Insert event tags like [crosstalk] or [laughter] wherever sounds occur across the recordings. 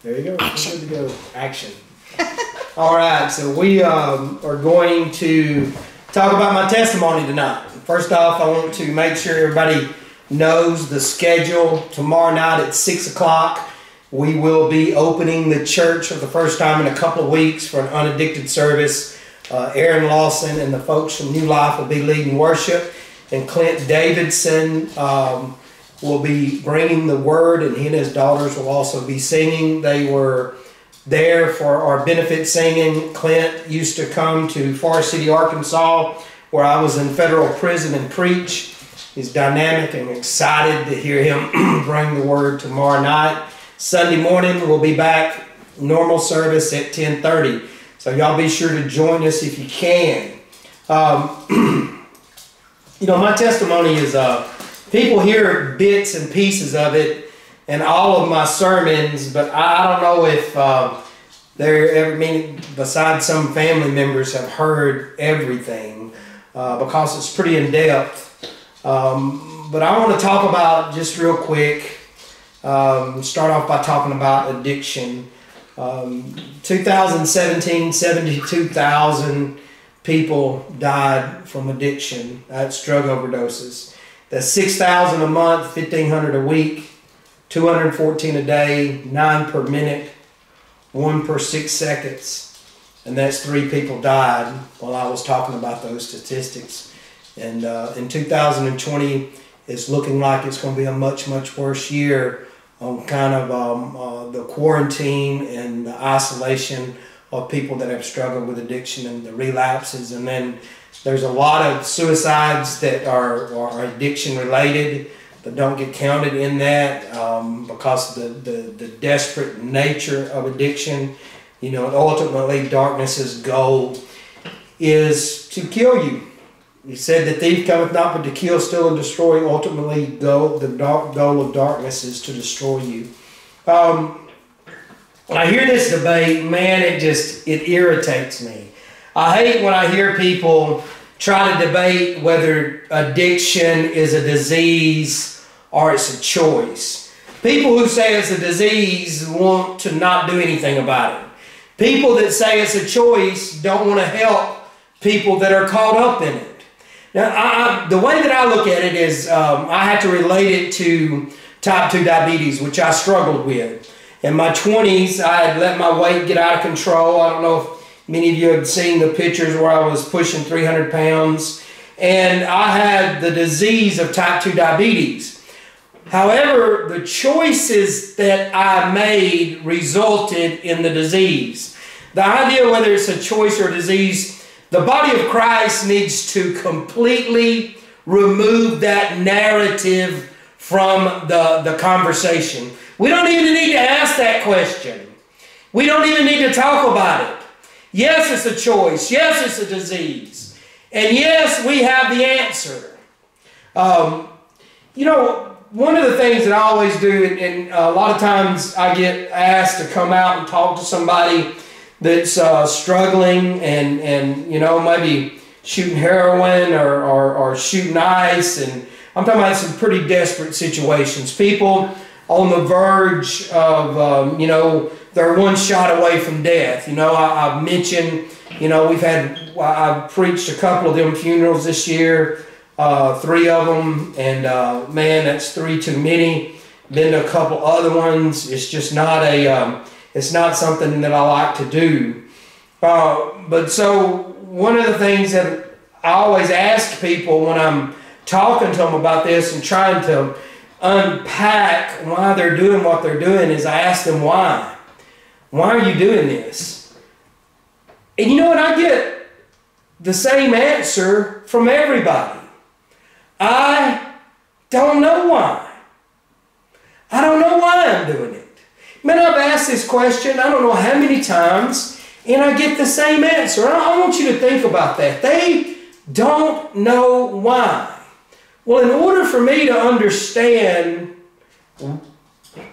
There you go. Good to go. Action. [laughs] All right, so we um, are going to talk about my testimony tonight. First off, I want to make sure everybody knows the schedule. Tomorrow night at 6 o'clock, we will be opening the church for the first time in a couple of weeks for an unaddicted service. Uh, Aaron Lawson and the folks from New Life will be leading worship, and Clint Davidson um, will be bringing the word, and he and his daughters will also be singing. They were there for our benefit singing. Clint used to come to Forrest City, Arkansas, where I was in federal prison and preach. He's dynamic and excited to hear him [clears throat] bring the word tomorrow night. Sunday morning we'll be back normal service at 10:30. So y'all be sure to join us if you can. Um, [clears throat] you know, my testimony is uh, people hear bits and pieces of it in all of my sermons, but I, don't know if uh, they're ever, I mean, besides some family members have heard everything uh, because it's pretty in depth. Um, but I want to talk about just real quick, um, start off by talking about addiction. Um, 2017, 72,000 people died from addiction. That's drug overdoses. That's 6,000 a month, 1,500 a week. 214 a day, nine per minute, one per six seconds. And that's three people died while I was talking about those statistics. And uh, in 2020, it's looking like it's going to be a much, much worse year on kind of um, uh, the quarantine and the isolation of people that have struggled with addiction and the relapses. And then there's a lot of suicides that are, are addiction related that don't get counted in that um, because the, the, the desperate nature of addiction. You know, and ultimately, darkness's goal is to kill you. He said, The thief cometh not but to kill, steal, and destroy. Ultimately, goal, the goal of darkness is to destroy you. Um, when I hear this debate, man, it just it irritates me. I hate when I hear people try to debate whether addiction is a disease or it's a choice. People who say it's a disease want to not do anything about it. People that say it's a choice don't want to help people that are caught up in it. Now, I, I, the way that I look at it is um, I have to relate it to type 2 diabetes, which I struggled with. In my 20s, I had let my weight get out of control. I don't know if many of you have seen the pictures where I was pushing 300 pounds. And I had the disease of type 2 diabetes. However, the choices that I made resulted in the disease. The idea whether it's a choice or a disease, the body of Christ needs to completely remove that narrative from the, the conversation. We don't even need to ask that question. We don't even need to talk about it. Yes, it's a choice. Yes, it's a disease. And yes, we have the answer. Um, you know, one of the things that I always do, and, a lot of times I get asked to come out and talk to somebody that's uh, struggling and, and, you know, maybe shooting heroin or, or, or shooting ice. And I'm talking about some pretty desperate situations. People on the verge of, um, you know, they're one shot away from death. You know, I, have mentioned, you know, we've had, I've preached a couple of them funerals this year uh, three of them, and uh, man, that's three too many. Been to a couple other ones. It's just not a, um, it's not something that I like to do. Uh, but so one of the things that I always ask people when I'm talking to them about this and trying to unpack why they're doing what they're doing is I ask them why. Why are you doing this? And you know what? I get the same answer from everybody. I don't know why. I don't know why I'm doing it. Man, I've asked this question I don't know how many times, and I get the same answer. I want you to think about that. They don't know why. Well, in order for me to understand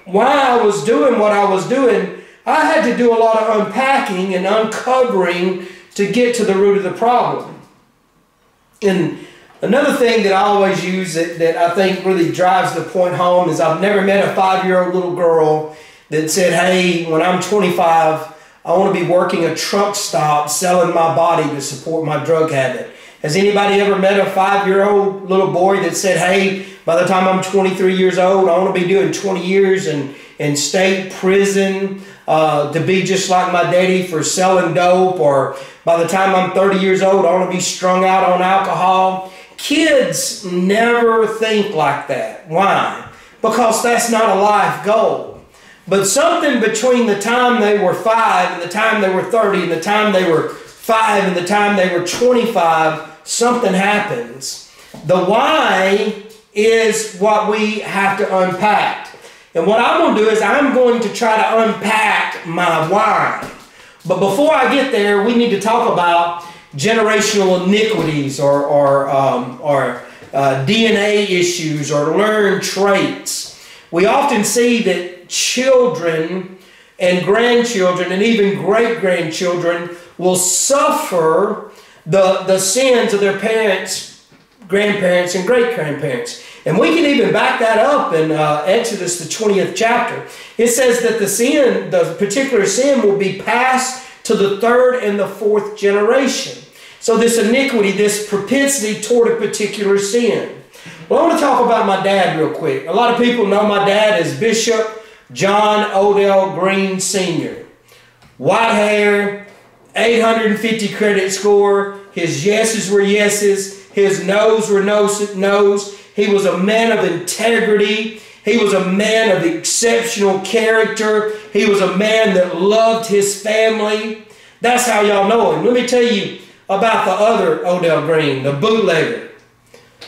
why I was doing what I was doing, I had to do a lot of unpacking and uncovering to get to the root of the problem. And Another thing that I always use that, that I think really drives the point home is I've never met a five year old little girl that said, hey, when I'm 25, I want to be working a truck stop selling my body to support my drug habit. Has anybody ever met a five year old little boy that said, hey, by the time I'm 23 years old, I want to be doing 20 years in, in state prison uh, to be just like my daddy for selling dope? Or by the time I'm 30 years old, I want to be strung out on alcohol? Kids never think like that. Why? Because that's not a life goal. But something between the time they were five and the time they were 30 and the time they were five and the time they were 25 something happens. The why is what we have to unpack. And what I'm going to do is I'm going to try to unpack my why. But before I get there, we need to talk about generational iniquities or, or, um, or uh, DNA issues or learned traits. We often see that children and grandchildren and even great grandchildren will suffer the, the sins of their parents, grandparents, and great grandparents. And we can even back that up in uh, Exodus, the 20th chapter. It says that the sin, the particular sin, will be passed to the third and the fourth generation. So, this iniquity, this propensity toward a particular sin. Well, I want to talk about my dad real quick. A lot of people know my dad as Bishop John Odell Green Sr. White hair, 850 credit score. His yeses were yeses. His no's were no's. no's. He was a man of integrity. He was a man of exceptional character. He was a man that loved his family. That's how y'all know him. Let me tell you about the other Odell Green, the bootlegger,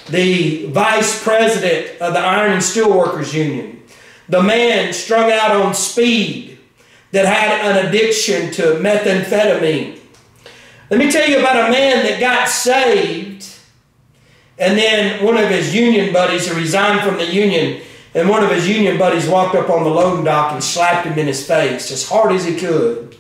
the vice president of the Iron and Steelworkers Union, the man strung out on speed, that had an addiction to methamphetamine. Let me tell you about a man that got saved, and then one of his union buddies, resigned from the union, and one of his union buddies walked up on the loading dock and slapped him in his face as hard as he could.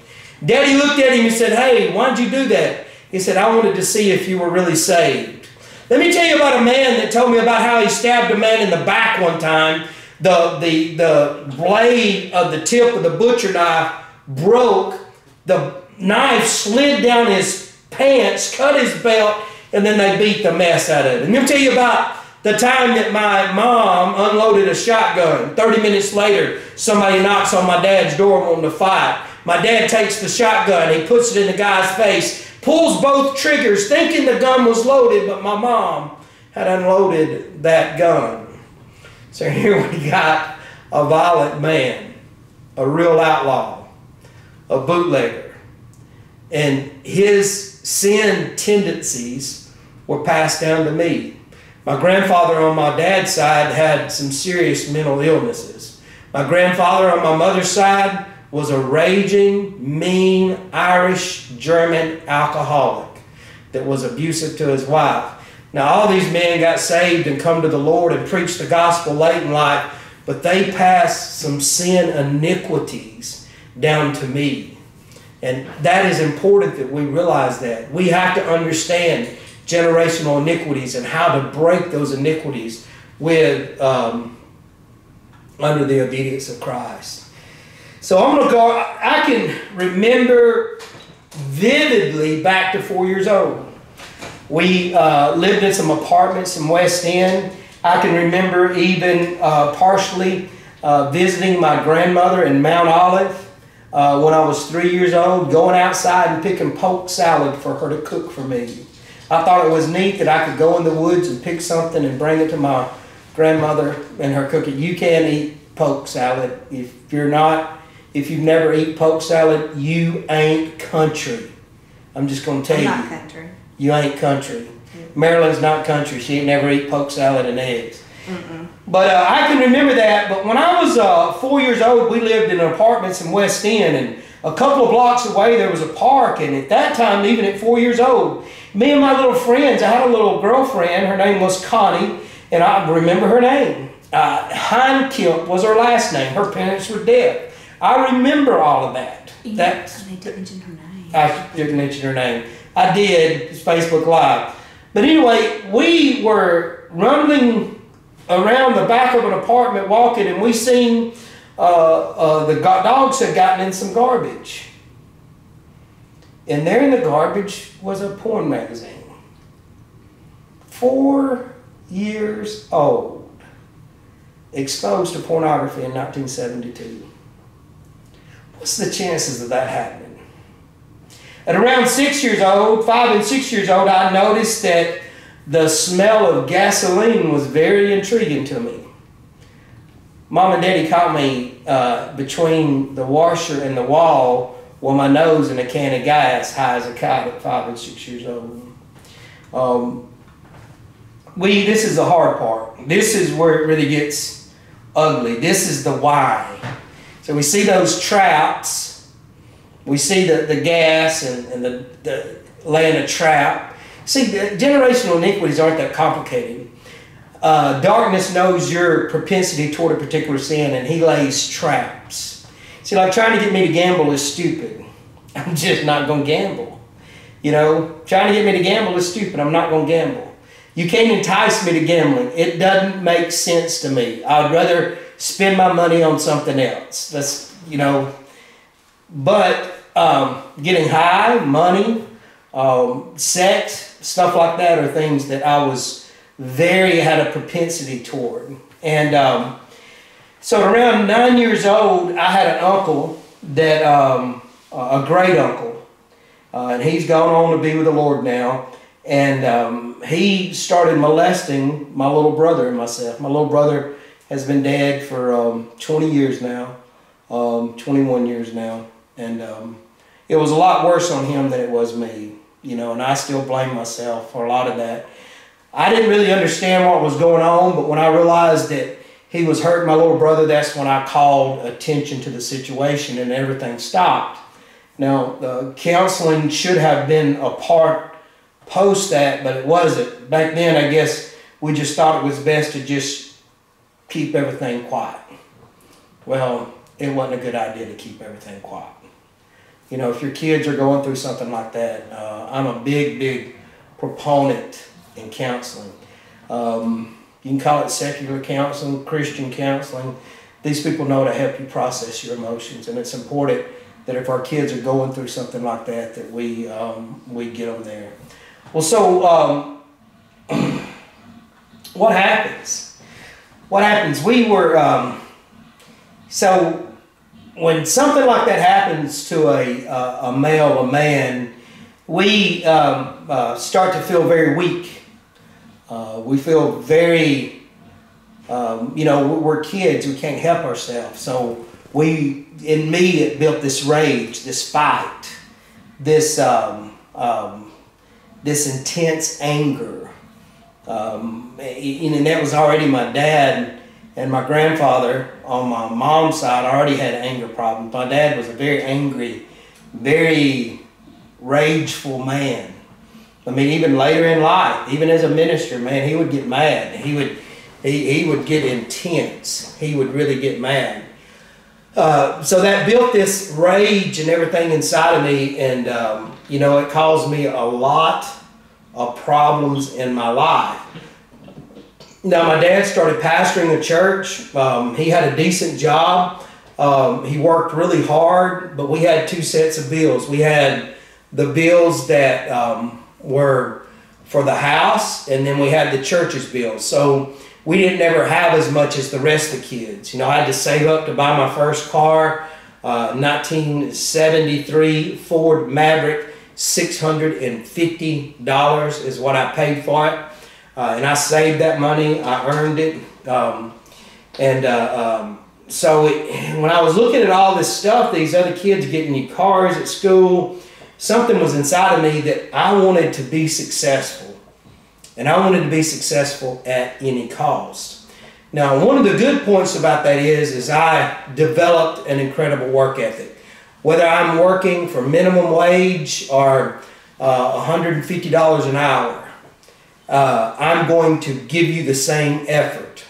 Daddy looked at him and said, Hey, why'd you do that? He said, I wanted to see if you were really saved. Let me tell you about a man that told me about how he stabbed a man in the back one time the, the, the blade of the tip of the butcher knife broke. The knife slid down his pants, cut his belt, and then they beat the mess out of. And let me tell you about the time that my mom unloaded a shotgun. 30 minutes later, somebody knocks on my dad's door wanting to fight. My dad takes the shotgun, he puts it in the guy's face, pulls both triggers, thinking the gun was loaded, but my mom had unloaded that gun. So [laughs] here we got a violent man, a real outlaw, a bootlegger, and his sin tendencies were passed down to me. My grandfather on my dad's side had some serious mental illnesses. My grandfather on my mother's side was a raging, mean Irish German alcoholic that was abusive to his wife. Now, all these men got saved and come to the Lord and preached the gospel late in life, but they passed some sin iniquities down to me. And that is important that we realize that. We have to understand generational iniquities and how to break those iniquities with um, under the obedience of Christ. So I'm going to go, I can remember vividly back to four years old. We uh, lived in some apartments in West End. I can remember even uh, partially uh, visiting my grandmother in Mount Olive uh, when I was three years old, going outside and picking poke salad for her to cook for me. I thought it was neat that I could go in the woods and pick something and bring it to my grandmother and her cook it. You can eat poke salad. If you're not, if you've never eaten poke salad, you ain't country. I'm just going to tell I'm you. not country. You ain't country. Maryland's not country. She ain't never eat poke salad and eggs. Mm-mm. But uh, I can remember that. But when I was uh, four years old, we lived in apartments in West End, and a couple of blocks away there was a park. And at that time, even at four years old, me and my little friends, I had a little girlfriend. Her name was Connie, and I remember her name. Uh, Heinkemp was her last name. Her parents were dead. I remember all of that. That I need to mention her name. I didn't mention her name. I did. Facebook Live. But anyway, we were rumbling around the back of an apartment walking, and we seen uh, uh, the dogs had gotten in some garbage. And there in the garbage was a porn magazine. Four years old, exposed to pornography in 1972. What's the chances of that happening? At around six years old, five and six years old, I noticed that the smell of gasoline was very intriguing to me. Mom and Daddy caught me uh, between the washer and the wall with my nose in a can of gas, high as a kite at five and six years old. Um, we, this is the hard part. This is where it really gets ugly. This is the why. So we see those traps. We see the, the gas and, and the, the laying a trap. See, the generational iniquities aren't that complicated. Uh, darkness knows your propensity toward a particular sin and he lays traps. See, like trying to get me to gamble is stupid. [laughs] I'm just not going to gamble. You know, trying to get me to gamble is stupid. I'm not going to gamble. You can't entice me to gambling. It doesn't make sense to me. I'd rather spend my money on something else. That's, you know, but um, getting high, money, um, sex, stuff like that are things that I was very, had a propensity toward. And um, so around nine years old, I had an uncle that, um, a great uncle, uh, and he's gone on to be with the Lord now. And um, he started molesting my little brother and myself. My little brother has been dead for um, 20 years now, um, 21 years now. And um, it was a lot worse on him than it was me, you know, and I still blame myself for a lot of that. I didn't really understand what was going on, but when I realized that he was hurting my little brother, that's when I called attention to the situation and everything stopped. Now, the counseling should have been a part post that, but it wasn't. Back then, I guess we just thought it was best to just keep everything quiet. Well, it wasn't a good idea to keep everything quiet. You know, if your kids are going through something like that, uh, I'm a big, big proponent in counseling. Um, you can call it secular counseling, Christian counseling. These people know to help you process your emotions, and it's important that if our kids are going through something like that, that we um, we get them there. Well, so um, [clears throat] what happens? What happens? We were, um, so when something like that happens to a, a, a male, a man, we um, uh, start to feel very weak. Uh, we feel very, um, you know, we're kids, we can't help ourselves. So we, in me, it built this rage, this fight, this um, um, this intense anger. Um, and that was already my dad and my grandfather on my mom's side already had anger problems. My dad was a very angry, very rageful man. I mean, even later in life, even as a minister, man, he would get mad. He would, he, he would get intense. He would really get mad. Uh, so that built this rage and everything inside of me, and um, you know, it caused me a lot of problems in my life. Now, my dad started pastoring a church. Um, he had a decent job. Um, he worked really hard, but we had two sets of bills. We had the bills that um, were for the house, and then we had the church's bills. So we didn't ever have as much as the rest of the kids. You know, I had to save up to buy my first car, uh, 1973 Ford Maverick $650 is what I paid for it. Uh, and I saved that money, I earned it. Um, and uh, um, so it, [sighs] when I was looking at all this stuff, these other kids getting new cars at school, something was inside of me that I wanted to be successful. And I wanted to be successful at any cost. Now, one of the good points about that is, is I developed an incredible work ethic whether I'm working for minimum wage or uh, $150 an hour, uh, I'm going to give you the same effort.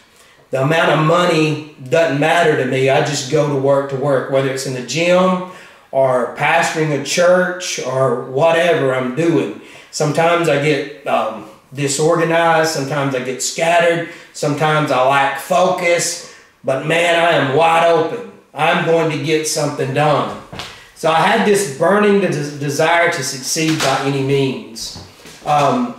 The amount of money doesn't matter to me. I just go to work to work, whether it's in the gym or pastoring a church or whatever I'm doing. Sometimes I get um, disorganized, sometimes I get scattered, sometimes I lack focus, but man, I am wide open I'm going to get something done. So I had this burning desire to succeed by any means. Um,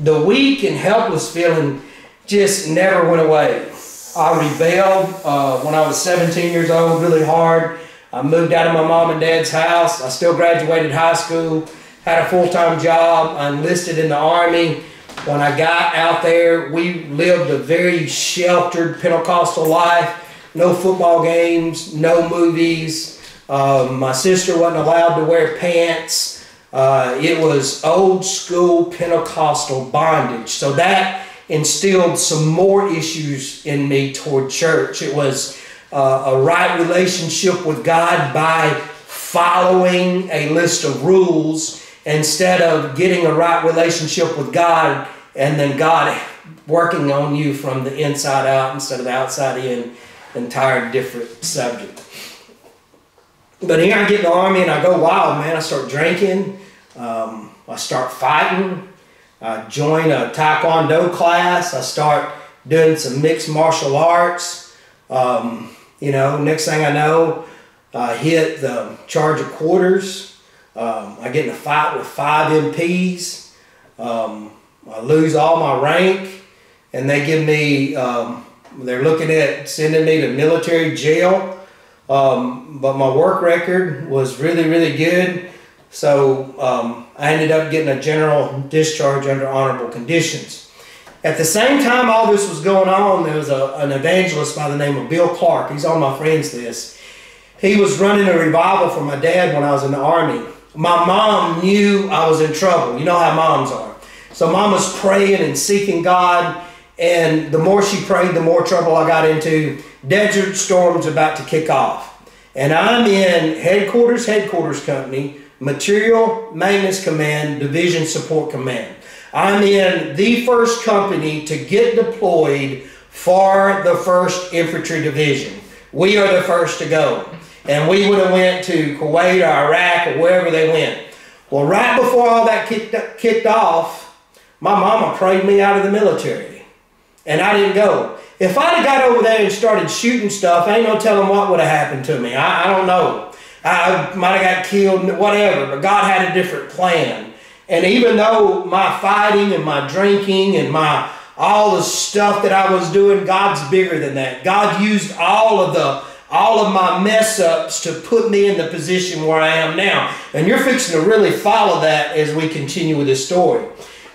the weak and helpless feeling just never went away. I rebelled uh, when I was 17 years old really hard. I moved out of my mom and dad's house. I still graduated high school, had a full time job. I enlisted in the Army. When I got out there, we lived a very sheltered Pentecostal life. No football games, no movies. Um, my sister wasn't allowed to wear pants. Uh, it was old school Pentecostal bondage. So that instilled some more issues in me toward church. It was uh, a right relationship with God by following a list of rules instead of getting a right relationship with God and then God working on you from the inside out instead of the outside in. Entire different subject. But here I get in the army and I go wild, man. I start drinking. Um, I start fighting. I join a taekwondo class. I start doing some mixed martial arts. Um, you know, next thing I know, I hit the charge of quarters. Um, I get in a fight with five MPs. Um, I lose all my rank, and they give me. Um, they're looking at sending me to military jail. Um, but my work record was really, really good. So um, I ended up getting a general discharge under honorable conditions. At the same time all this was going on, there was a, an evangelist by the name of Bill Clark. He's on my friends list. He was running a revival for my dad when I was in the Army. My mom knew I was in trouble. You know how moms are. So mom was praying and seeking God. And the more she prayed, the more trouble I got into. Desert Storm's about to kick off. And I'm in headquarters, headquarters company Material Maintenance Command, Division Support Command. I'm in the first company to get deployed for the 1st Infantry Division. We are the first to go. And we would have went to Kuwait or Iraq or wherever they went. Well, right before all that kicked, kicked off, my mama prayed me out of the military. And I didn't go. If I'd have got over there and started shooting stuff, I ain't no telling what would have happened to me. I, I don't know. I might have got killed, whatever, but God had a different plan. And even though my fighting and my drinking and my all the stuff that I was doing, God's bigger than that. God used all of the all of my mess ups to put me in the position where I am now. And you're fixing to really follow that as we continue with this story.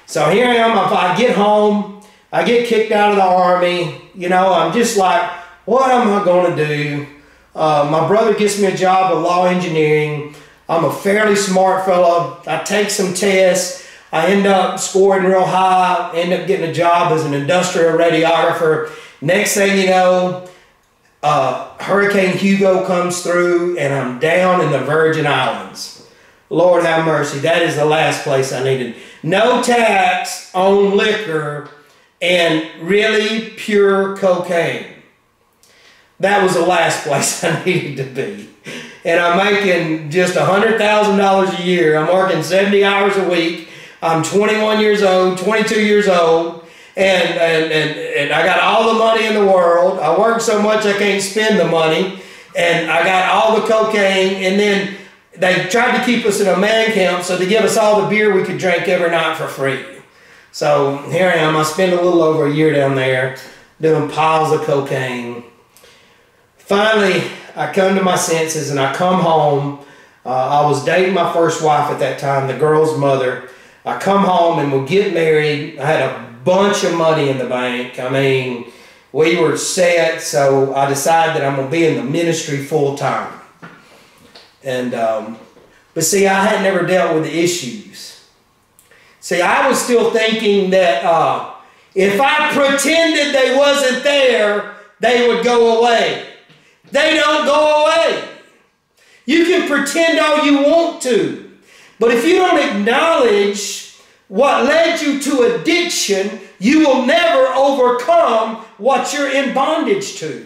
So here I am. If I get home, I get kicked out of the army. You know, I'm just like, what am I going to do? Uh, my brother gets me a job of law engineering. I'm a fairly smart fellow. I take some tests. I end up scoring real high, end up getting a job as an industrial radiographer. Next thing you know, uh, Hurricane Hugo comes through and I'm down in the Virgin Islands. Lord have mercy, that is the last place I needed. No tax on liquor and really pure cocaine that was the last place [laughs] I needed to be. And I'm making just $100,000 a year. I'm working 70 hours a week. I'm 21 years old, 22 years old, and, and, and, and I got all the money in the world. I work so much I can't spend the money, and I got all the cocaine, and then they tried to keep us in a man camp, so they give us all the beer we could drink every night for free. So here I am. I spent a little over a year down there doing piles of cocaine finally, I come to my senses and I come home. Uh, I was dating my first wife at that time, the girl's mother. I come home and we get married. I had a bunch of money in the bank. I mean, we were set, so I decided that I'm going to be in the ministry full time. And, um, but see, I had never dealt with the issues. See, I was still thinking that uh, if I pretended they wasn't there, they would go away. They don't go away. You can pretend all you want to, but if you don't acknowledge what led you to addiction, you will never overcome what you're in bondage to.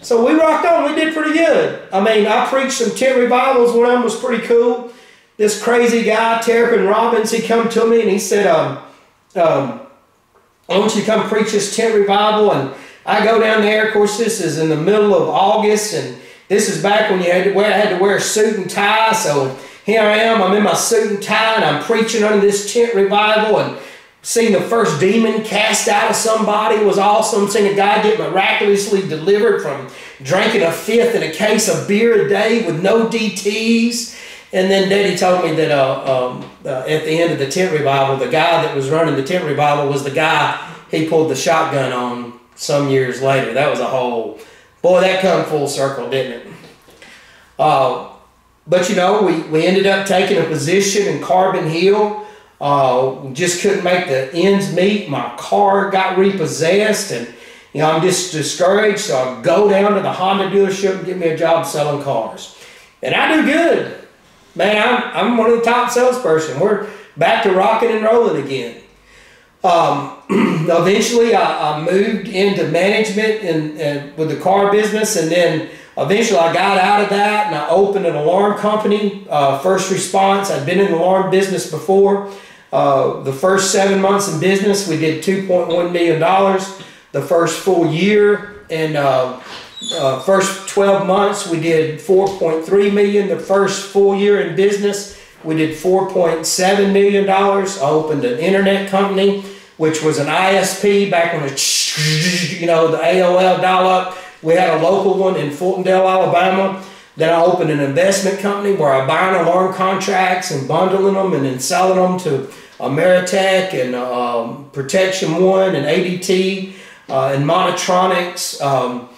So we rocked on. We did pretty good. I mean, I preached some tent revivals. One of them was pretty cool. This crazy guy, Terrapin Robbins, he come to me and he said, um, um, I want you to come preach this tent revival. And I go down there. Of course, this is in the middle of August, and this is back when you had to wear, I had to wear a suit and tie. So here I am. I'm in my suit and tie, and I'm preaching under this tent revival, and seeing the first demon cast out of somebody was awesome. Seeing a guy get miraculously delivered from drinking a fifth and a case of beer a day with no DTs. And then Daddy told me that uh, um, uh, at the end of the tent revival, the guy that was running the tent revival was the guy he pulled the shotgun on some years later. That was a whole boy. That come full circle, didn't it? Uh, but you know, we, we ended up taking a position in Carbon Hill. Uh, just couldn't make the ends meet. My car got repossessed, and you know I'm just discouraged. So I go down to the Honda dealership and get me a job selling cars, and I do good man, I'm, I'm one of the top salesperson. We're back to rocking and rolling again. Um, [clears throat] eventually, I, I, moved into management and, and with the car business, and then eventually I got out of that and I opened an alarm company, uh, First Response. I'd been in the alarm business before. Uh, the first seven months in business, we did $2.1 million. The first full year, and uh, uh, first 12 months, we did 4.3 million. The first full year in business, we did 4.7 million dollars. I opened an internet company, which was an ISP back when it, [laughs] you know, the AOL dial-up. We had a local one in Fultondale, Alabama. Then I opened an investment company where I buy alarm contracts and bundling them and then selling them to Ameritech and um, Protection One and ADT uh, and Monitronics. Um,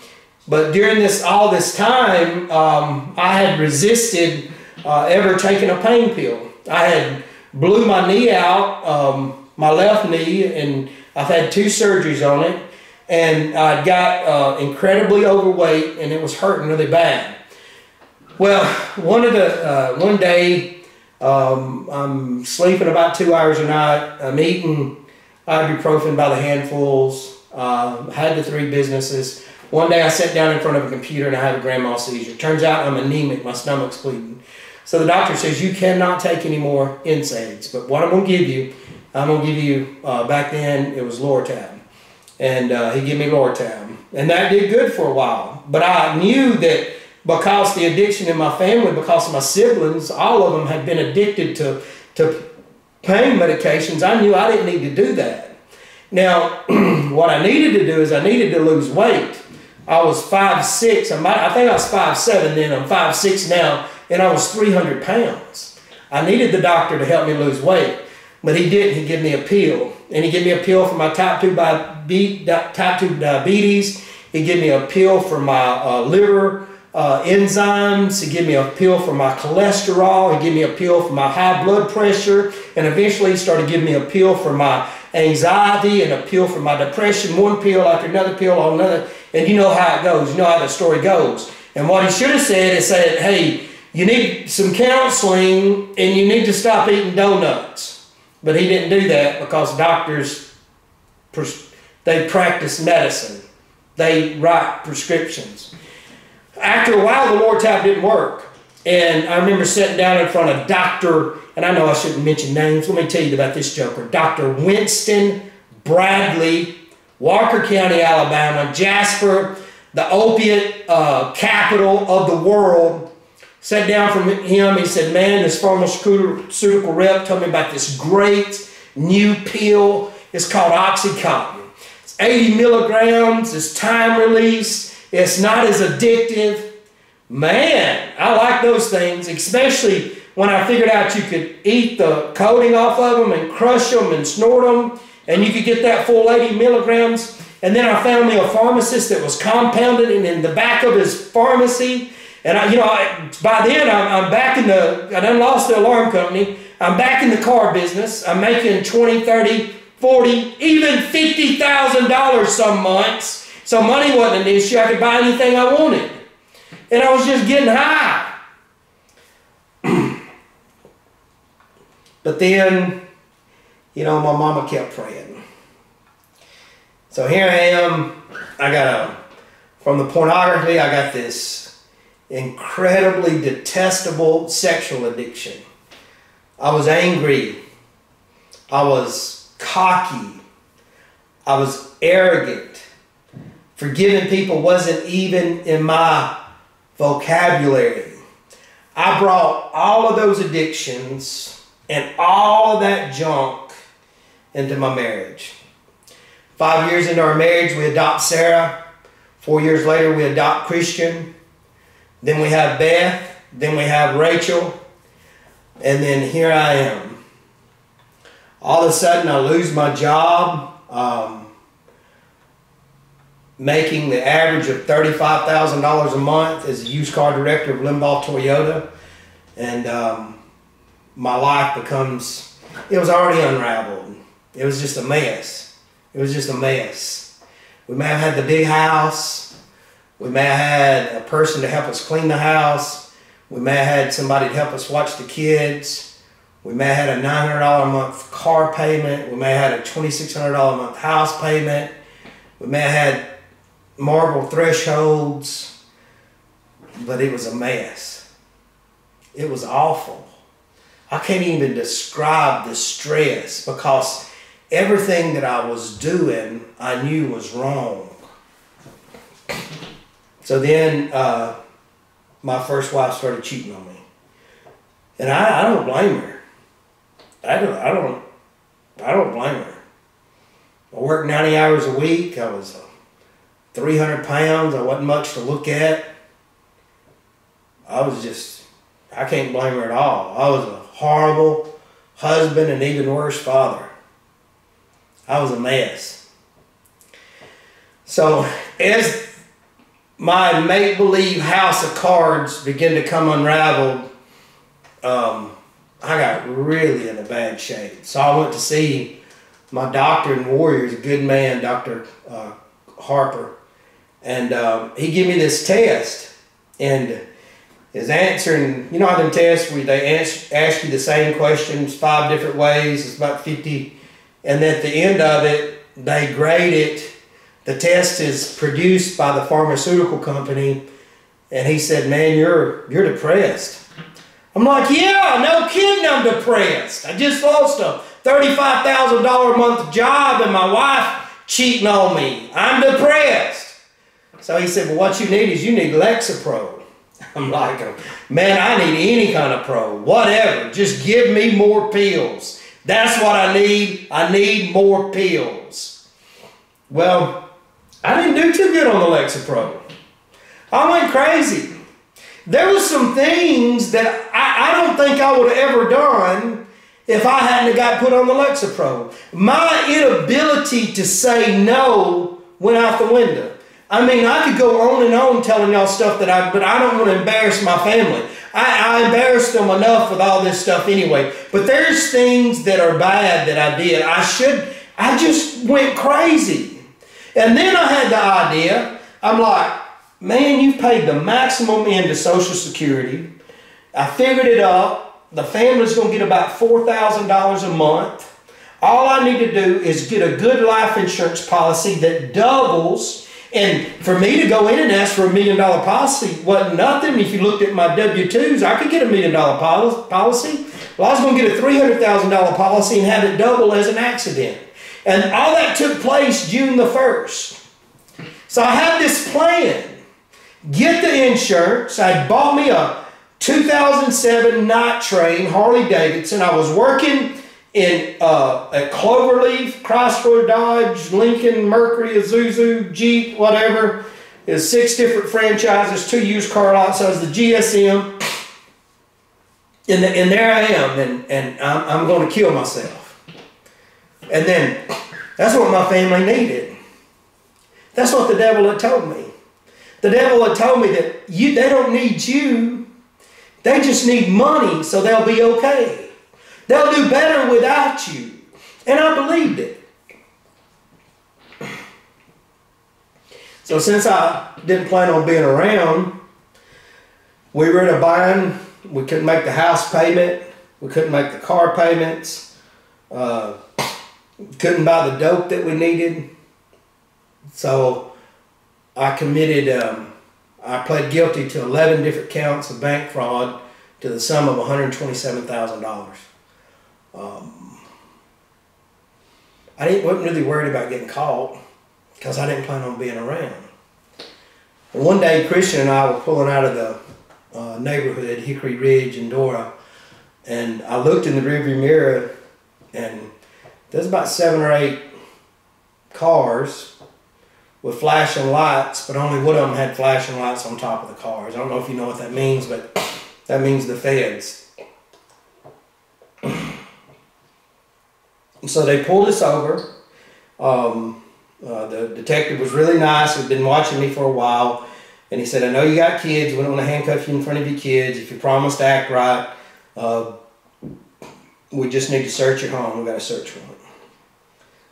but during this all this time, um, I had resisted uh, ever taking a pain pill. I had blew my knee out, um, my left knee, and I've had two surgeries on it. And I got uh, incredibly overweight, and it was hurting really bad. Well, one of the uh, one day, um, I'm sleeping about two hours a night. I'm eating ibuprofen by the handfuls. Uh, had the three businesses one day I sat down in front of a computer and I have a grand mal seizure. Turns out I'm anemic, my stomach's bleeding. So the doctor says, You cannot take any more NSAIDs. But what I'm going to give you, I'm going to give you, uh, back then it was Lortab. And uh, he gave me Lortab. And that did good for a while. But I knew that because the addiction in my family, because my siblings, all of them had been addicted to, to pain medications, I knew I didn't need to do that. Now, [clears throat] what I needed to do is I needed to lose weight. I was five six. I think I was five seven then. I'm five six now, and I was three hundred pounds. I needed the doctor to help me lose weight, but he didn't. He gave me a pill, and he gave me a pill for my type two type two diabetes. He gave me a pill for my uh, liver uh, enzymes. He gave me a pill for my cholesterol. He gave me a pill for my high blood pressure, and eventually he started giving me a pill for my anxiety and a pill for my depression. One pill after another pill on another and you know how it goes. You know how the story goes. And what he should have said is said, hey, you need some counseling and you need to stop eating donuts. But he didn't do that because doctors, they practice medicine. They write prescriptions. After a while, the Lortab didn't work. And I remember sitting down in front of Dr. And I know I shouldn't mention names. Let me tell you about this joker. Dr. Winston Bradley Walker County, Alabama, Jasper, the opiate uh, capital of the world. Sat down from him. He said, Man, this pharmaceutical rep told me about this great new pill. It's called Oxycontin. It's 80 milligrams, it's time release, it's not as addictive. Man, I like those things, especially when I figured out you could eat the coating off of them and crush them and snort them and you could get that full 80 milligrams. And then I found me a pharmacist that was compounded and in the back of his pharmacy. And I, you know, I, by then I'm, I'm back in the, I done lost the alarm company. I'm back in the car business. I'm making 20, 30, 40, even $50,000 some months. So money wasn't an issue. I could buy anything I wanted. And I was just getting high. [clears throat] but then you know, my mama kept praying. So here I am. I got a, from the pornography, I got this incredibly detestable sexual addiction. I was angry. I was cocky. I was arrogant. Forgiving people wasn't even in my vocabulary. I brought all of those addictions and all of that junk into my marriage. Five years into our marriage, we adopt Sarah. Four years later, we adopt Christian. Then we have Beth. Then we have Rachel. And then here I am. All of a sudden, I lose my job. Um, making the average of $35,000 a month as a used car director of Limbaugh Toyota. And um, my life becomes, it was already unraveled. It was just a mess. It was just a mess. We may have had the big house. We may have had a person to help us clean the house. We may have had somebody to help us watch the kids. We may have had a $900 a month car payment. We may have had a $2,600 a month house payment. We may have had marble thresholds, but it was a mess. It was awful. I can't even describe the stress because everything that I was doing I knew was wrong. So then uh, my first wife started cheating on me. And I, I don't blame her. I don't, I don't, I don't blame her. I worked 90 hours a week. I was 300 pounds. I wasn't much to look at. I was just, I can't blame her at all. I was a horrible husband and even worse father. I was a mess. So as my make-believe house of cards began to come unraveled, um, I got really in a bad shape. So I went to see my doctor in Warriors, a good man, Dr. Uh, Harper and um, he gave me this test, and his answering, you know how them tests where they ask, ask you the same questions five different ways, it's about 50, and at the end of it, they grade it. The test is produced by the pharmaceutical company, and he said, man, you're, you're depressed. I'm like, yeah, no kidding, I'm depressed. I just lost a $35,000 a month job and my wife cheating on me. I'm depressed. So he said, well, what you need is you need Lexapro. [laughs] I'm like, man, I need any kind of pro, whatever. Just give me more pills. That's what I need. I need more pills. Well, I didn't do too good on the Lexapro. I went crazy. There were some things that I, I don't think I would have ever done if I hadn't got put on the Lexapro. My inability to say no went out the window. I mean, I could go on and on telling y'all stuff that I, but I don't want to embarrass my family. I, I embarrassed them enough with all this stuff anyway. But there's things that are bad that I did. I should, I just went crazy. And then I had the idea, I'm like, man, you've paid the maximum into Social Security. I figured it up. The family's going to get about $4,000 a month. All I need to do is get a good life insurance policy that doubles and for me to go in and ask for a million dollar policy wasn't nothing. If you looked at my W 2s, I could get a million dollar policy. Well, I was going to get a $300,000 policy and have it double as an accident. And all that took place June the 1st. So I had this plan. Get the insurance. I bought me a 2007 night train Harley Davidson. I was working in uh, at Cloverleaf, Chrysler, Dodge, Lincoln, Mercury, Isuzu, Jeep, whatever. There's six different franchises, two used car lots. I was the GSM. And, the, and there I am, and, and I'm, I'm going to kill myself. And then that's what my family needed. That's what the devil had told me. The devil had told me that you they don't need you. They just need money so they'll be okay. They'll do better without you. And I believed it. So since I didn't plan on being around, we were in a bind. We couldn't make the house payment. We couldn't make the car payments. Uh, couldn't buy the dope that we needed. So I committed, um, I pled guilty to 11 different counts of bank fraud to the sum of $127,000. Um, I wasn't really worried about getting caught because I didn't plan on being around. One day, Christian and I were pulling out of the uh, neighborhood, Hickory Ridge and Dora, and I looked in the rearview mirror, and there's about seven or eight cars with flashing lights, but only one of them had flashing lights on top of the cars. I don't know if you know what that means, but that means the feds. So they pulled us over. Um, uh, the detective was really nice. He'd been watching me for a while. And he said, I know you got kids. We don't want to handcuff you in front of your kids. If you promise to act right, uh, we just need to search your home. We got a search warrant.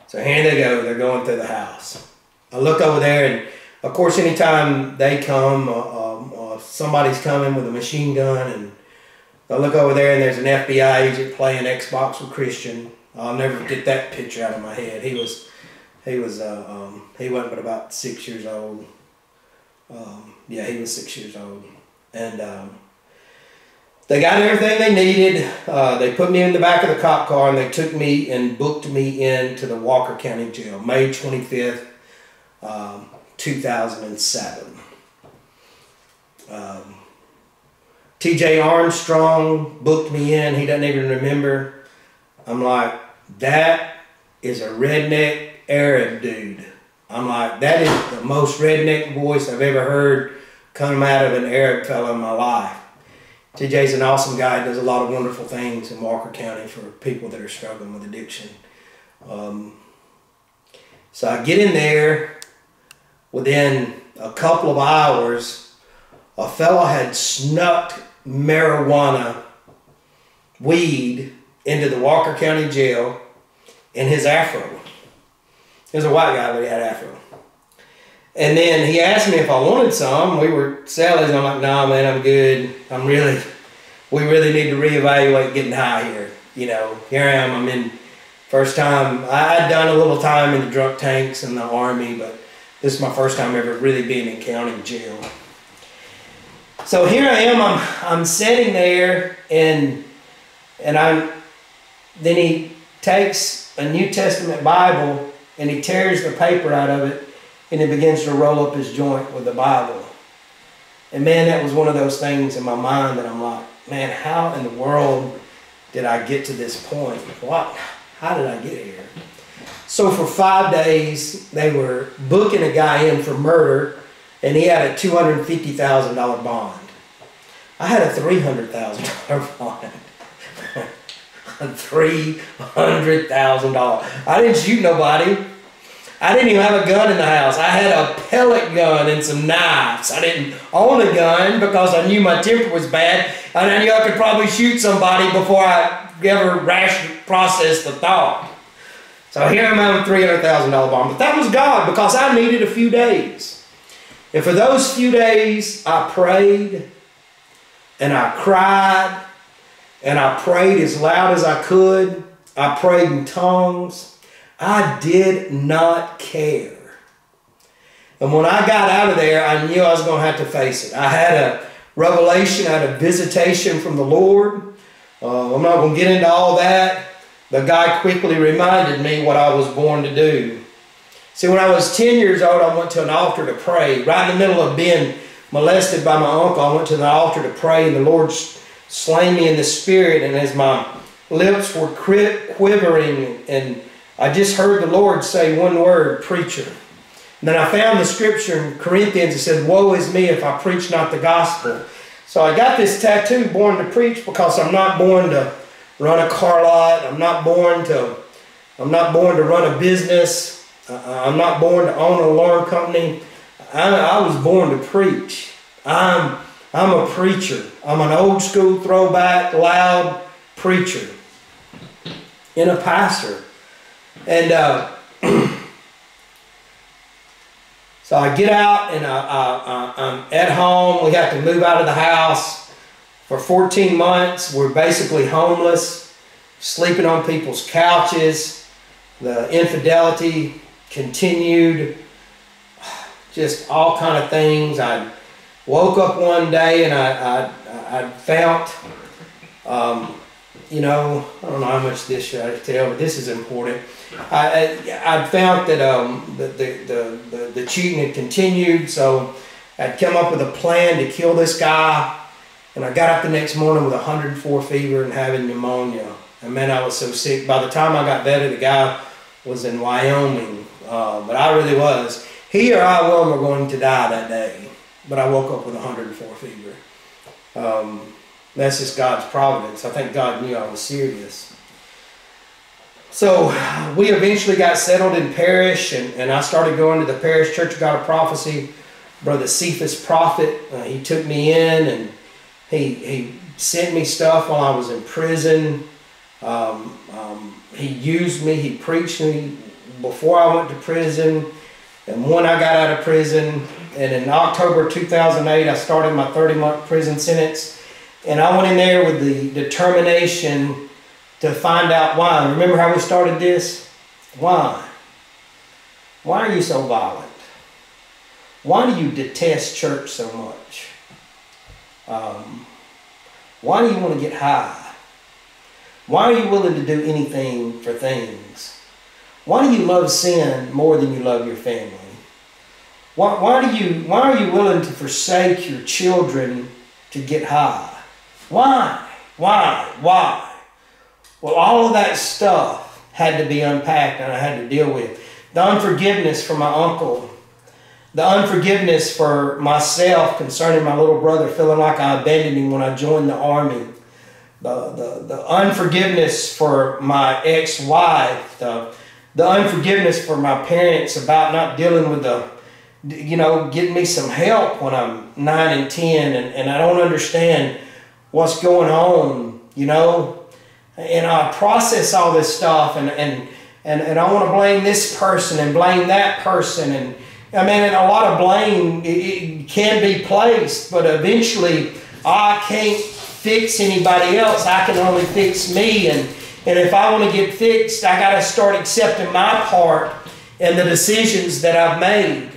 So here they go. They're going through the house. I look over there, and of course, anytime they come, uh, um, uh, somebody's coming with a machine gun, and I look over there, and there's an FBI agent playing Xbox with Christian. I'll never get that picture out of my head. He was he was uh, um, he wasn't but about six years old. Um, yeah, he was six years old, and um, they got everything they needed. Uh, they put me in the back of the cop car, and they took me and booked me into the Walker County Jail, May twenty fifth, um, two thousand and seven. Um, T.J. Armstrong booked me in. He doesn't even remember. I'm like, that is a redneck Arab dude. I'm like, that is the most redneck voice I've ever heard come out of an Arab fellow in my life. TJ's an awesome guy, does a lot of wonderful things in Walker County for people that are struggling with addiction. Um, so I get in there, within a couple of hours, a fellow had snuck marijuana, weed, into the Walker County Jail in his afro. He was a white guy, but he had afro. And then he asked me if I wanted some. We were selling. I'm like, nah, man, I'm good. I'm really, we really need to reevaluate getting high here. You know, here I am. I'm in first time. I had done a little time in the drunk tanks in the army, but this is my first time ever really being in county jail. So here I am. I'm I'm sitting there, and and I'm. Then he takes a New Testament Bible and he tears the paper out of it and he begins to roll up his joint with the Bible. And man, that was one of those things in my mind that I'm like, man, how in the world did I get to this point? What? How did I get here? So for five days, they were booking a guy in for murder, and he had a $250,000 bond. I had a $300,000 [laughs] bond. $300,000. I didn't shoot nobody. I didn't even have a gun in the house. I had a pellet gun and some knives. I didn't own a gun because I knew my temper was bad and I knew I could probably shoot somebody before I ever rationally processed the thought. So here I'm having a $300,000 bond. But that was God because I needed a few days. And for those few days, I prayed and I cried and I prayed as loud as I could. I prayed in tongues. I did not care. And when I got out of there, I knew I was going to have to face it. I had a revelation, I had a visitation from the Lord. Uh, I'm not going to get into all that. The guy quickly reminded me what I was born to do. See, when I was 10 years old, I went to an altar to pray. Right in the middle of being molested by my uncle, I went to the altar to pray, and the Lord slain me in the spirit, and as my lips were quivering, and I just heard the Lord say one word, preacher. And then I found the scripture in Corinthians that said, Woe is me if I preach not the gospel. So I got this tattoo, born to preach, because I'm not born to run a car lot. I'm not born to, I'm not born to run a business. Uh, I'm not born to own an alarm company. I, I was born to preach. I'm I'm a preacher. I'm an old school throwback, loud preacher and a pastor. And uh, [clears throat] so I get out and I, I, I'm at home. We have to move out of the house. For 14 months, we're basically homeless, sleeping on people's couches. The infidelity continued, [sighs] just all kind of things. I woke up one day and I, I, I found, um, you know, I don't know how much this should I tell, but this is important. I, I, I found that um, the, the, the, the, cheating had continued, so I'd come up with a plan to kill this guy, and I got up the next morning with 104 fever and having pneumonia. And man, I was so sick. By the time I got better, the guy was in Wyoming, uh, but I really was. He or I, Willem, were going to die that day, but I woke up with 104 fever. Um, that's just God's providence. I think God knew I was serious. So we eventually got settled in Parrish, and, and I started going to the Parrish church of God of prophecy. Brother Cephas Prophet, uh, he took me in and he, he sent me stuff while I was in prison. Um, um, he used me, he preached me before I went to prison and when I got out of prison. And in October 2008, I started my 30 month prison sentence. And I went in there with the determination to find out why. Remember how we started this? Why? Why are you so violent? Why do you detest church so much? Um, why do you want to get high? Why are you willing to do anything for things? Why do you love sin more than you love your family? Why, why, do you, why are you willing to forsake your children to get high? Why? Why? Why? Well, all of that stuff had to be unpacked and I had to deal with. The unforgiveness for my uncle, the unforgiveness for myself concerning my little brother, feeling like I abandoned him when I joined the army, the, the, the unforgiveness for my ex wife, the, the unforgiveness for my parents about not dealing with the you know, getting me some help when I'm nine and ten and, and I don't understand what's going on, you know. And I process all this stuff and and and, and I want to blame this person and blame that person and I mean and a lot of blame it, it can be placed, but eventually I can't fix anybody else. I can only fix me and and if I want to get fixed, I got to start accepting my part in the decisions that I've made.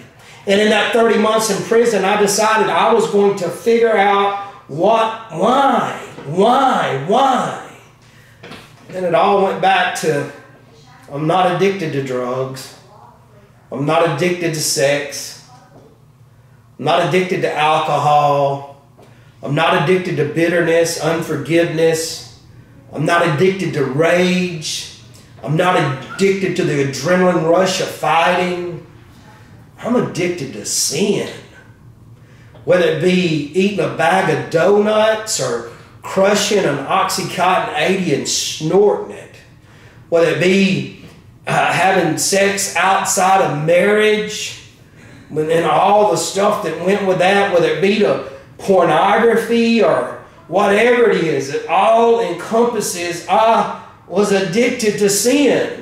And in that 30 months in prison, I decided I was going to figure out what, why, why, why. And it all went back to I'm not addicted to drugs. I'm not addicted to sex. I'm not addicted to alcohol. I'm not addicted to bitterness, unforgiveness. I'm not addicted to rage. I'm not addicted to the adrenaline rush of fighting. I'm addicted to sin. Whether it be eating a bag of donuts or crushing an Oxycontin 80 and snorting it. Whether it be uh, having sex outside of marriage and all the stuff that went with that, whether it be to pornography or whatever it is, it all encompasses I was addicted to sin.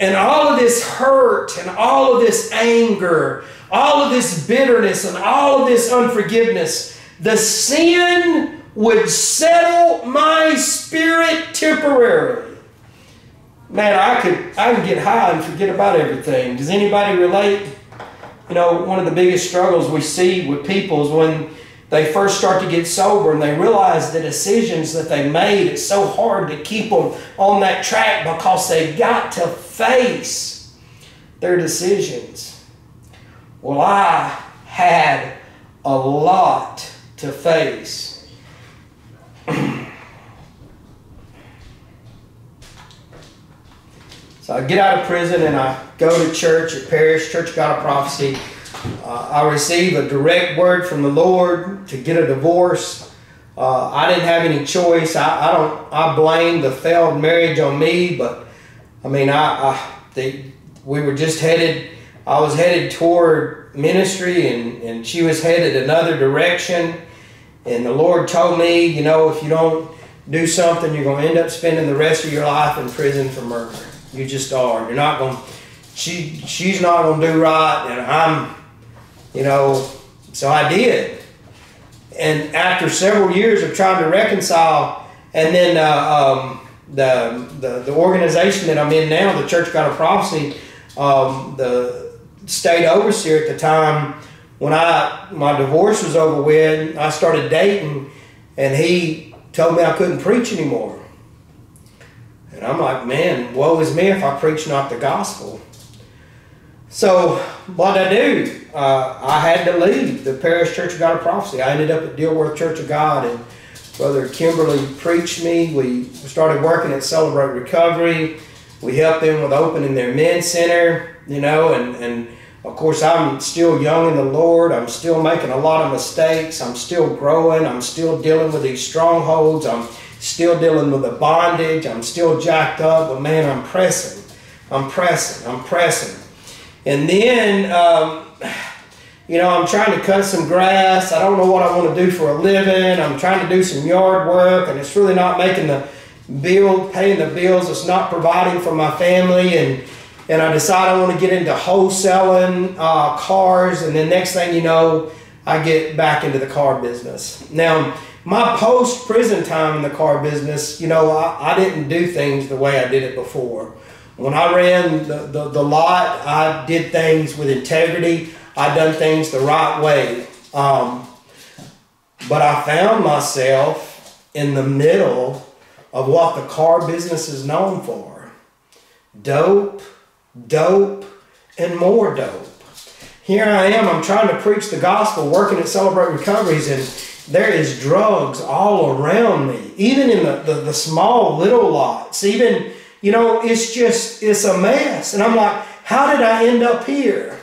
And all of this hurt and all of this anger, all of this bitterness and all of this unforgiveness, the sin would settle my spirit temporarily. Man, I could I could get high and forget about everything. Does anybody relate? You know, one of the biggest struggles we see with people is when they first start to get sober and they realize the decisions that they made, it's so hard to keep them on that track because they've got to face their decisions. Well, I had a lot to face. [clears throat] so I get out of prison and I go to church at Parrish Church God of Prophecy uh, I receive a direct word from the Lord to get a divorce. Uh, I didn't have any choice. I, I don't. I blame the failed marriage on me, but I mean, I, I they, we were just headed. I was headed toward ministry, and and she was headed another direction. And the Lord told me, you know, if you don't do something, you're going to end up spending the rest of your life in prison for murder. You just are. You're not going. She she's not going to do right, and I'm you know, so I did. And after several years of trying to reconcile, and then uh, um, the, the, the organization that I'm in now, the Church of God of Prophecy, um, the state overseer at the time, when I my divorce was over with, I started dating, and he told me I couldn't preach anymore. And I'm like, man, woe is me if I preach not the gospel. So what I do? Uh, I had to leave the Parrish Church of God of Prophecy. I ended up at Dilworth Church of God, and Brother Kimberly preached me. We started working at Celebrate Recovery. We helped them with opening their men's center, you know, and, and of course I'm still young in the Lord. I'm still making a lot of mistakes. I'm still growing. I'm still dealing with these strongholds. I'm still dealing with the bondage. I'm still jacked up, but man, I'm pressing. I'm pressing. I'm pressing. And then, um, [sighs] you know, I'm trying to cut some grass. I don't know what I want to do for a living. I'm trying to do some yard work, and it's really not making the bill, paying the bills. It's not providing for my family. And, and I decide I want to get into wholesaling uh, cars. And then next thing you know, I get back into the car business. Now, my post prison time in the car business, you know, I, I didn't do things the way I did it before. When I ran the, the, the lot, I did things with integrity. I done things the right way. Um, but I found myself in the middle of what the car business is known for. Dope, dope, and more dope. Here I am, I'm trying to preach the gospel, working at Celebrate Recoveries, and there is drugs all around me, even in the, the, the small little lots, even you know, it's just, it's a mess. And I'm like, how did I end up here?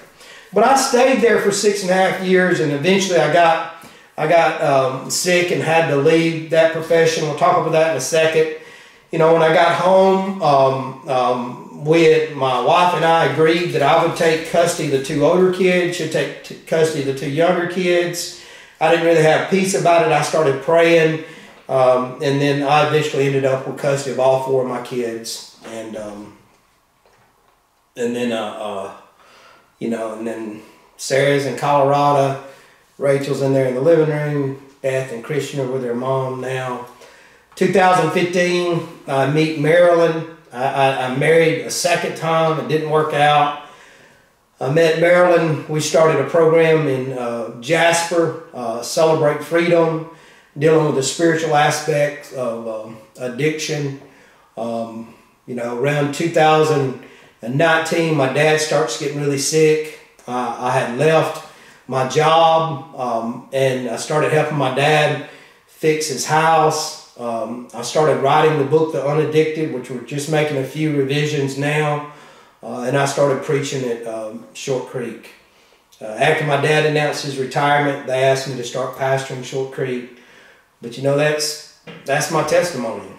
But I stayed there for six and a half years and eventually I got, I got um, sick and had to leave that profession. We'll talk about that in a second. You know, when I got home, um, um, with my wife and I agreed that I would take custody of the two older kids, she'd take custody of the two younger kids. I didn't really have peace about it. I started praying, um, and then I eventually ended up with custody of all four of my kids and um, and then uh, uh, you know, and then Sarah's in Colorado, Rachel's in there in the living room, Beth and Christian are with their mom now. 2015, I meet Marilyn. I, I, I married a second time. It didn't work out. I met Marilyn. We started a program in uh, Jasper, uh, Celebrate Freedom, dealing with the spiritual aspects of um, addiction. Um, you know, around 2019, my dad starts getting really sick. Uh, I had left my job um, and I started helping my dad fix his house. Um, I started writing the book, The Unaddicted, which we're just making a few revisions now. Uh, and I started preaching at um, Short Creek. Uh, after my dad announced his retirement, they asked me to start pastoring Short Creek. But you know, that's that's my testimony.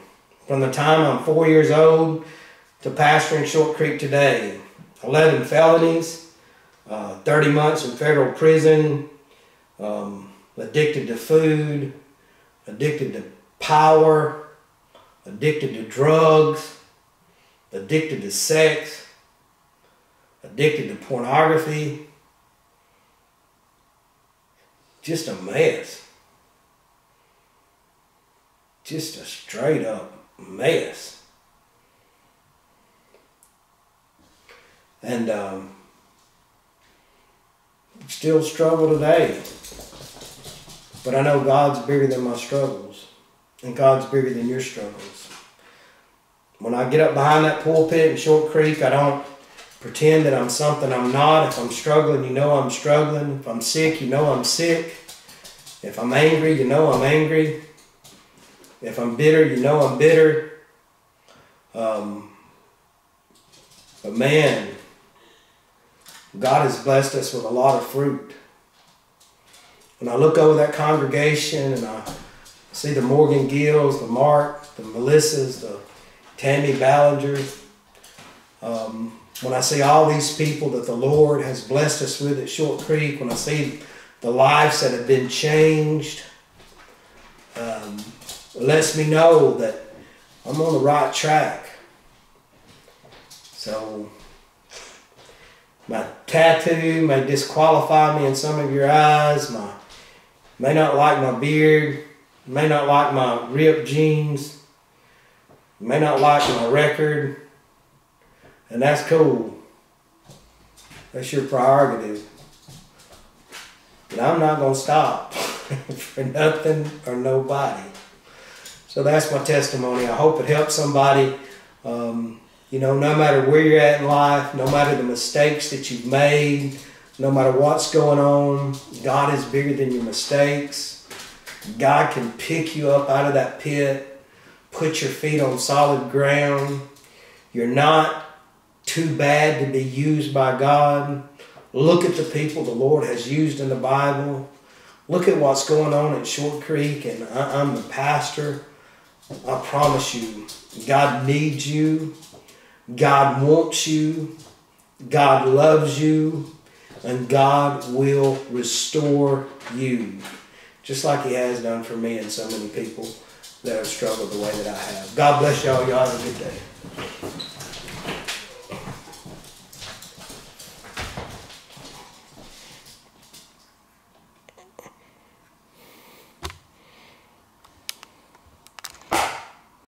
From the time I'm four years old to pastoring Short Creek today, 11 felonies, uh, 30 months in federal prison, um, addicted to food, addicted to power, addicted to drugs, addicted to sex, addicted to pornography. Just a mess. Just a straight up mess. And um, still struggle today. But I know God's bigger than my struggles. And God's bigger than your struggles. When I get up behind that pulpit in Short Creek, I don't pretend that I'm something I'm not. If I'm struggling, you know I'm struggling. If I'm sick, you know I'm sick. If I'm angry, you know I'm angry. If I'm bitter, you know I'm bitter. Um, but man, God has blessed us with a lot of fruit. When I look over that congregation and I see the Morgan Gills, the Mark, the Melissas, the Tammy Ballingers, um, when I see all these people that the Lord has blessed us with at Short Creek, when I see the lives that have been changed, um, it lets me know that I'm on the right track. So, my tattoo may disqualify me in some of your eyes. My may not like my beard, may not like my ripped jeans, may not like my record, and that's cool. That's your prerogative. But I'm not going to stop [laughs] for nothing or nobody. So that's my testimony. I hope it helps somebody. Um, You know, no matter where you're at in life, no matter the mistakes that you've made, no matter what's going on, God is bigger than your mistakes. God can pick you up out of that pit, put your feet on solid ground. You're not too bad to be used by God. Look at the people the Lord has used in the Bible. Look at what's going on at Short Creek, and I, am the pastor. I promise you, God needs you. God wants you. God loves you. And God will restore you. Just like He has done for me and so many people that have struggled the way that I have. God bless y'all. Y'all have a good day.